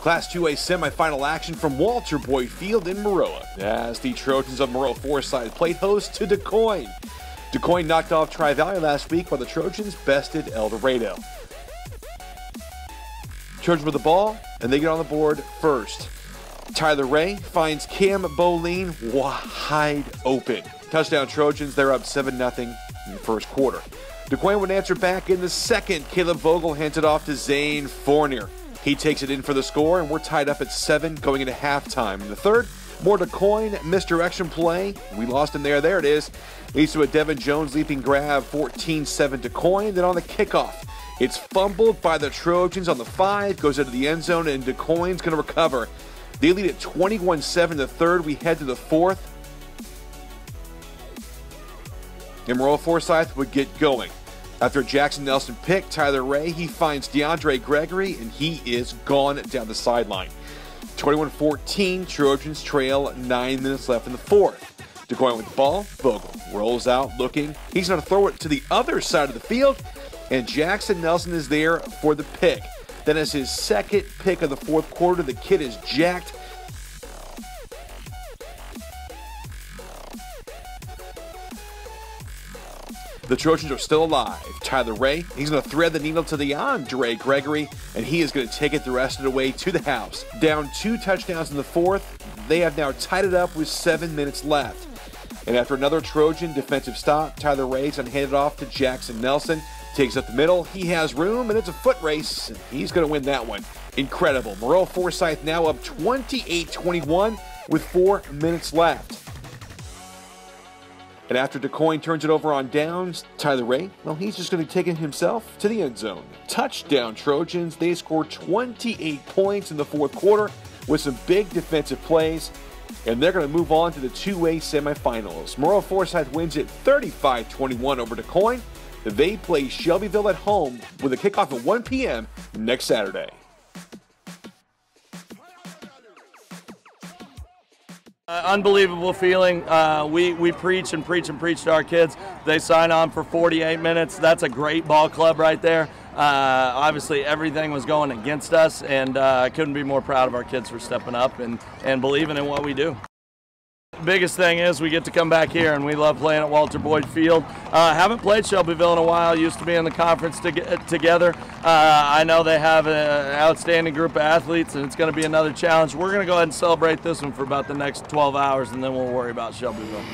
Class 2A semifinal action from Walter Boyd Field in Maroa as the Trojans of Maroa Forsyth played host to DuQuoin. DuQuoin knocked off Tri Valley last week while the Trojans bested El Dorado. Trojans with the ball, and they get on the board first. Tyler Ray finds Cam Boline wide open. Touchdown Trojans, they're up 7 0 in the first quarter. DuQuoin would answer back in the second. Caleb Vogel hands it off to Zane Fournier. He takes it in for the score, and we're tied up at 7 going into halftime. In the third, more DuQuoin, misdirection play. We lost him there. There it is. Leads to a Devin Jones leaping grab, 14 7 DuQuoin. Then on the kickoff, it's fumbled by the Trojans on the five, goes into the end zone, and DuQuoin's going to recover. They lead at 21 7 the third. We head to the fourth. And Maroa Forsyth would get going. After Jackson Nelson pick Tyler Ray, he finds DeAndre Gregory, and he is gone down the sideline. 21 14, Trojans trail nine minutes left in the fourth. DuQuoin with the ball, Vogel rolls out looking. He's going to throw it to the other side of the field, and Jackson Nelson is there for the pick. Then, as his second pick of the fourth quarter, the kid is jacked. The Trojans are still alive. Tyler Ray, he's going to thread the needle to DeAndre Gregory, and he is going to take it the rest of the way to the house. Down two touchdowns in the fourth, they have now tied it up with seven minutes left. And after another Trojan defensive stop, Tyler Ray's going to hand it off to Jackson Nelson. Takes up the middle. He has room, and it's a foot race. And he's going to win that one. Incredible. Maroa Forsyth now up 28 21 with four minutes left. And after DuQuoin turns it over on downs, Tyler Ray, well, he's just going to take it himself to the end zone. Touchdown Trojans. They score 28 points in the fourth quarter with some big defensive plays, and they're going to move on to the 2A semifinals. Maroa Forsyth wins it 35 21 over DuQuoin. They play Shelbyville at home with a kickoff at 1 p.m. next Saturday. Uh, unbelievable feeling. Uh, we, we preach and preach and preach to our kids. They sign on for 48 minutes. That's a great ball club right there. Uh, obviously, everything was going against us, and uh, I couldn't be more proud of our kids for stepping up and, and believing in what we do. Biggest thing is we get to come back here, and we love playing at Walter Boyd Field. Uh, haven't played Shelbyville in a while. Used to be in the conference to together. Uh, I know they have an outstanding group of athletes, and it's going to be another challenge. We're going to go ahead and celebrate this one for about the next 12 hours, and then we'll worry about Shelbyville.